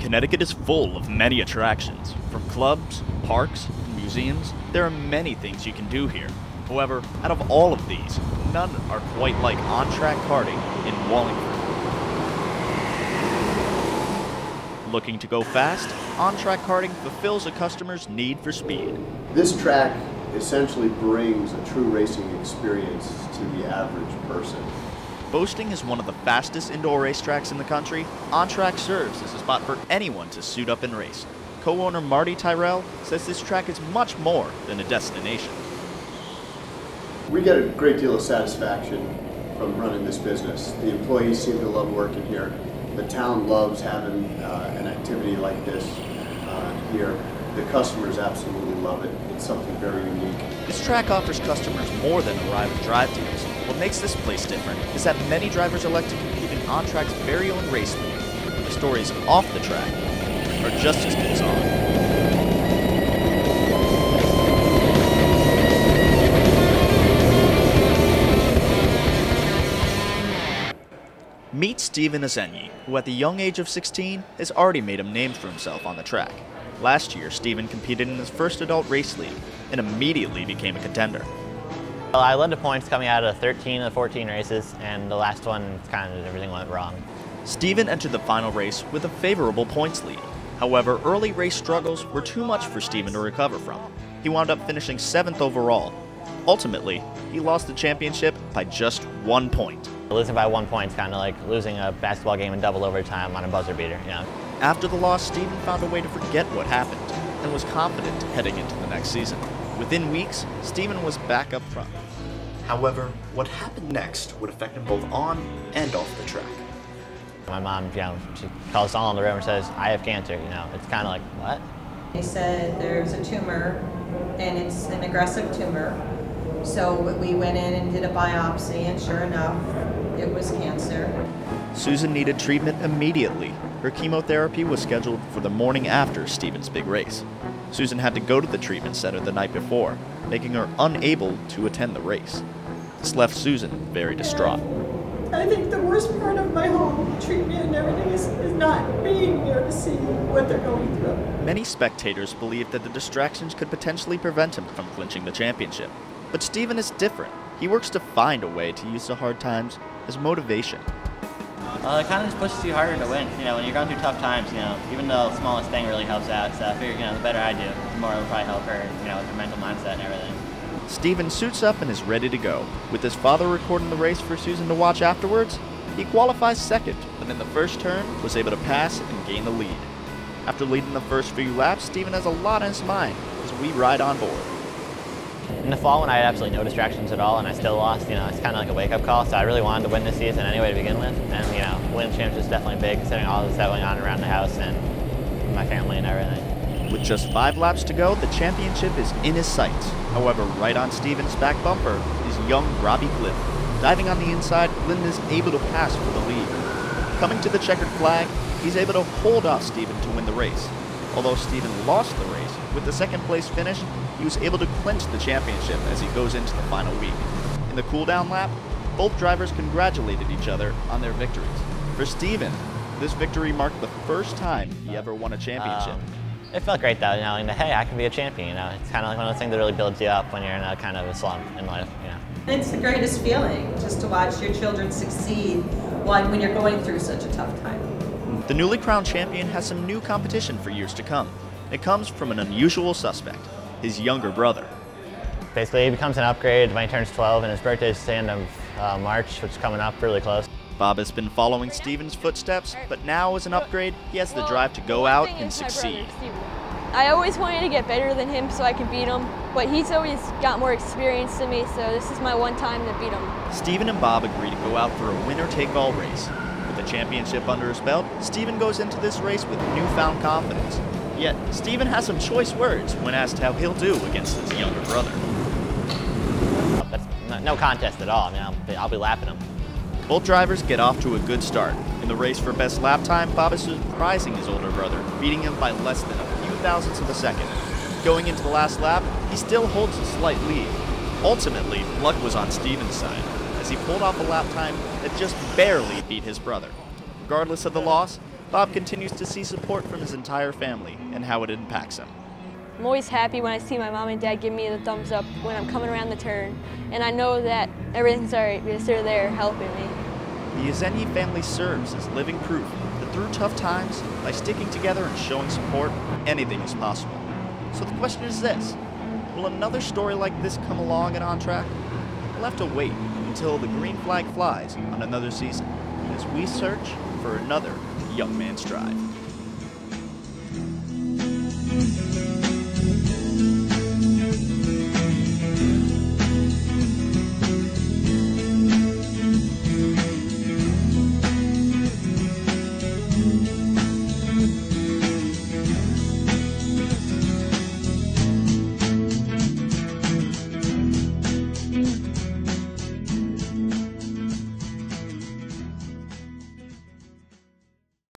Connecticut is full of many attractions. From clubs, parks, museums, there are many things you can do here. However, out of all of these, none are quite like on-track karting in Wallingford. Looking to go fast? On-track karting fulfills a customer's need for speed. This track essentially brings a true racing experience to the average person. Boasting is one of the fastest indoor racetracks in the country. On-track serves as a spot for anyone to suit up and race. Co-owner Marty Tyrell says this track is much more than a destination. We get a great deal of satisfaction from running this business. The employees seem to love working here. The town loves having uh, an activity like this uh, here. The customers absolutely love it. It's something very unique. This track offers customers more than a ride with drive deals. What makes this place different is that many drivers elect to compete in on-track's very own race league. The stories off the track are just as good as on. Meet Steven Eszenyi, who at the young age of 16 has already made a name for himself on the track. Last year, Steven competed in his first adult race league and immediately became a contender. Well, I led the points coming out of 13 of 14 races, and the last one, kind of everything went wrong. Steven entered the final race with a favorable points lead. However, early race struggles were too much for Steven to recover from. He wound up finishing 7th overall. Ultimately, he lost the championship by just one point. Losing by one point is kind of like losing a basketball game in double overtime on a buzzer beater, you know. After the loss, Steven found a way to forget what happened and was confident heading into the next season. Within weeks, Steven was back up front. However, what happened next would affect him both on and off the track. My mom, you know, she calls all in the room and says, I have cancer, you know. It's kind of like, what? They said there's a tumor and it's an aggressive tumor. So we went in and did a biopsy and sure enough, it was cancer. Susan needed treatment immediately. Her chemotherapy was scheduled for the morning after Steven's big race. Susan had to go to the treatment center the night before, making her unable to attend the race. This left Susan very distraught. I think the worst part of my whole treatment and everything is, is not being there to see what they're going through. Many spectators believed that the distractions could potentially prevent him from clinching the championship. But Steven is different. He works to find a way to use the hard times as motivation. Uh, it kind of just pushes you harder to win. You know, when you're going through tough times, you know, even the smallest thing really helps out. So I figure, you know, the better I do, the more it'll probably help her, you know, with her mental mindset and everything. Steven suits up and is ready to go. With his father recording the race for Susan to watch afterwards, he qualifies second, but in the first turn was able to pass and gain the lead. After leading the first few laps, Steven has a lot on his mind as we ride on board. In the fall, when I had absolutely no distractions at all and I still lost, you know, it's kind of like a wake-up call. So I really wanted to win this season anyway to begin with. And, you know, winning championship is definitely big, considering all that's going on around the house and my family and everything. With just five laps to go, the championship is in his sights. However, right on Steven's back bumper is young Robbie Glidden. Diving on the inside, Glidden is able to pass for the lead. Coming to the checkered flag, he's able to hold off Steven to win the race. Although Steven lost the race, with the second place finish, he was able to clinch the championship as he goes into the final week. In the cooldown lap, both drivers congratulated each other on their victories. For Steven, this victory marked the first time he ever won a championship. Um, it felt great though, you know, and hey, I can be a champion, you know. It's kind of like one of those things that really builds you up when you're in a kind of a slump in life, you know. It's the greatest feeling just to watch your children succeed while, when you're going through such a tough time. The newly crowned champion has some new competition for years to come. It comes from an unusual suspect, his younger brother. Basically, he becomes an upgrade when he turns 12, and his birthday is the end of uh, March, which is coming up really close. Bob has been following Steven's footsteps, but now as an upgrade, he has the drive to go out and succeed. I always wanted to get better than him so I could beat him, but he's always got more experience than me, so this is my one time to beat him. Steven and Bob agree to go out for a winner-take-all race. Championship under his belt, Steven goes into this race with newfound confidence. Yet, Steven has some choice words when asked how he'll do against his younger brother. That's no contest at all. I mean, I'll be, I'll be lapping him. Both drivers get off to a good start. In the race for best lap time, Bob is surprising his older brother, beating him by less than a few thousandths of a second. Going into the last lap, he still holds a slight lead. Ultimately, luck was on Steven's side, as he pulled off a lap time that just barely beat his brother. Regardless of the loss, Bob continues to see support from his entire family and how it impacts him. I'm always happy when I see my mom and dad give me the thumbs up when I'm coming around the turn, and I know that everything's all right because they're there helping me. The Eszenyi family serves as living proof that through tough times, by sticking together and showing support, anything is possible. So the question is this Will another story like this come along at On Track? We'll have to wait until the green flag flies on another season as we search for another Young Man's Drive.